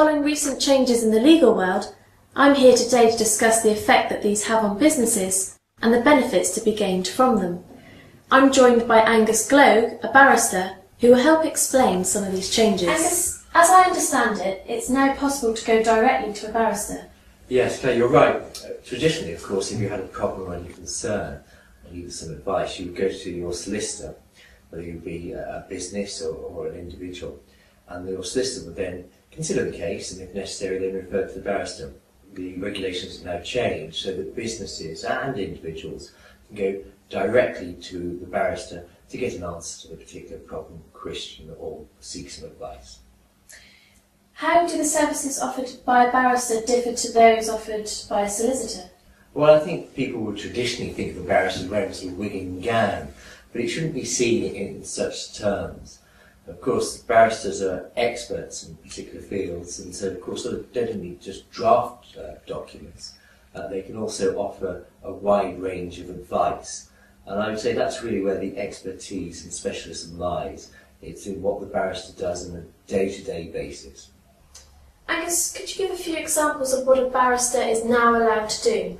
Following recent changes in the legal world, I'm here today to discuss the effect that these have on businesses and the benefits to be gained from them. I'm joined by Angus Gloag, a barrister, who will help explain some of these changes. Angus, as I understand it, it's now possible to go directly to a barrister. Yes, Claire, you're right. Traditionally, of course, if you had a problem or any concern and needed some advice, you would go to your solicitor, whether you be a business or, or an individual, and the solicitor would then consider the case and, if necessary, then refer to the barrister. The regulations have now changed so that businesses and individuals can go directly to the barrister to get an answer to a particular problem, question, or seek some advice. How do the services offered by a barrister differ to those offered by a solicitor? Well, I think people would traditionally think of a barrister as wearing a sort of wig and gown, but it shouldn't be seen in such terms. Of course, barristers are experts in particular fields, and so of course they don't only just draft uh, documents, uh, they can also offer a wide range of advice. And I would say that's really where the expertise and specialism lies. It's in what the barrister does on a day-to-day basis. Angus, could you give a few examples of what a barrister is now allowed to do?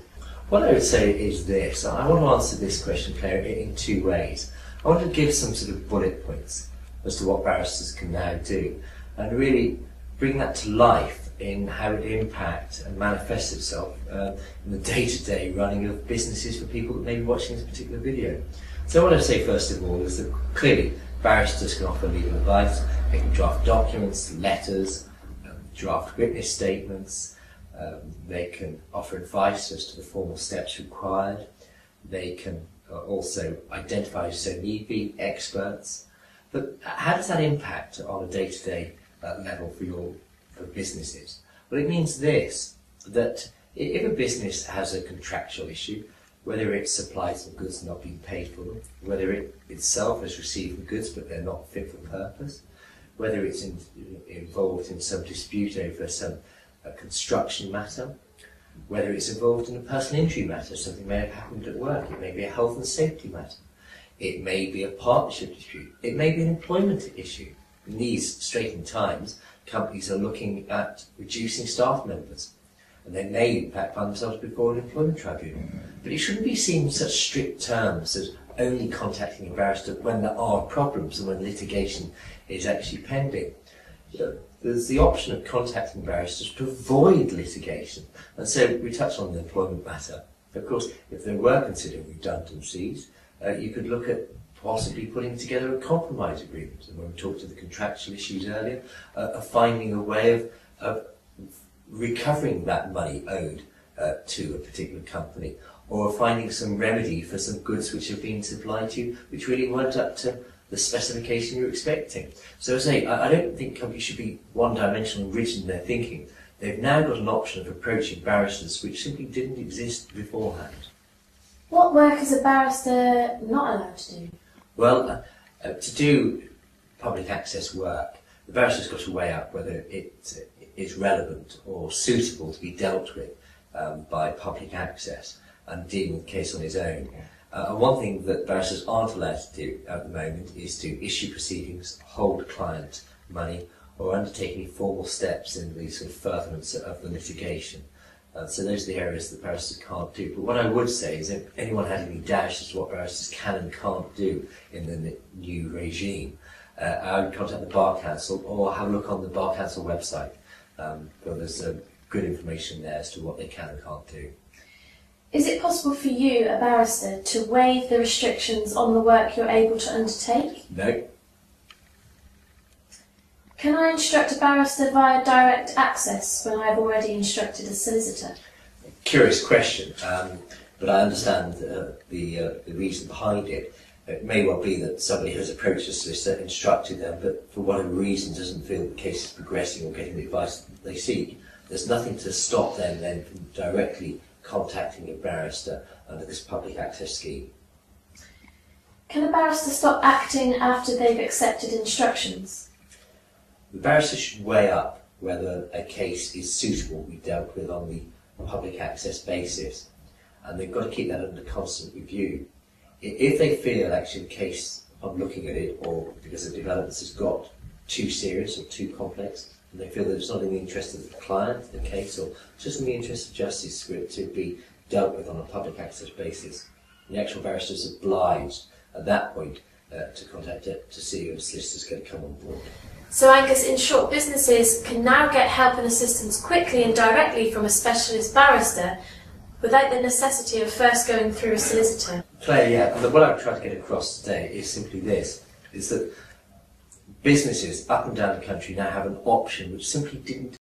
What I would say is this. I want to answer this question, Claire, in two ways. I want to give some sort of bullet points as to what barristers can now do and really bring that to life in how it impacts and manifests itself uh, in the day-to-day running of businesses for people that may be watching this particular video. So what I say first of all is that clearly barristers can offer legal advice, they can draft documents, letters, um, draft witness statements, um, they can offer advice as to the formal steps required, they can uh, also identify, so need be, experts, but how does that impact on a day-to-day uh, level for your for businesses? Well, it means this, that if a business has a contractual issue, whether it supplies some goods not being paid for them, whether it itself has received the goods but they're not fit for purpose, whether it's in, involved in some dispute over some uh, construction matter, whether it's involved in a personal injury matter, something may have happened at work, it may be a health and safety matter, it may be a partnership dispute. It may be an employment issue. In these straitened times, companies are looking at reducing staff members. And they may, in fact, find themselves before an employment tribunal. But it shouldn't be seen in such strict terms as only contacting a barrister when there are problems and when litigation is actually pending. There's the option of contacting barristers to avoid litigation. And so we touched on the employment matter. Of course, if there were considered redundancies, uh, you could look at possibly putting together a compromise agreement. And when we talked to the contractual issues earlier, uh, of finding a way of, of recovering that money owed uh, to a particular company, or finding some remedy for some goods which have been supplied to you, which really weren't up to the specification you're expecting. So I say, I, I don't think companies should be one-dimensional rigid in their thinking. They've now got an option of approaching barristers which simply didn't exist beforehand. What work is a barrister not allowed to do? Well, uh, uh, to do public access work, the barrister's got to weigh up whether it uh, is relevant or suitable to be dealt with um, by public access and dealing with the case on his own. Uh, and one thing that barristers aren't allowed to do at the moment is to issue proceedings, hold client money, or undertake any formal steps in the sort of furtherance of the litigation. Uh, so those are the areas that barristers can't do. But what I would say is if anyone had any doubts as to what barristers can and can't do in the new regime, uh, I would contact the Bar Council or have a look on the Bar Council website. Um, there's uh, good information there as to what they can and can't do. Is it possible for you, a barrister, to waive the restrictions on the work you're able to undertake? No. Can I instruct a barrister via direct access when I've already instructed a solicitor? Curious question, um, but I understand uh, the, uh, the reason behind it. It may well be that somebody has approached a solicitor, instructed them, but for whatever reason doesn't feel the case is progressing or getting the advice they seek. There's nothing to stop them then from directly contacting a barrister under this public access scheme. Can a barrister stop acting after they've accepted instructions? The barrister should weigh up whether a case is suitable to be dealt with on the public access basis, and they've got to keep that under constant review. If they feel actually the case, I'm looking at it, or because the developments has got too serious or too complex, and they feel that it's not in the interest of the client, the case, or just in the interest of justice for it to be dealt with on a public access basis. The actual barrister is obliged at that point uh, to contact it to see if a solicitor's going to come on board. So, Angus, in short, businesses can now get help and assistance quickly and directly from a specialist barrister without the necessity of first going through a solicitor. Claire, yeah, and what I've tried to get across today is simply this, is that businesses up and down the country now have an option which simply didn't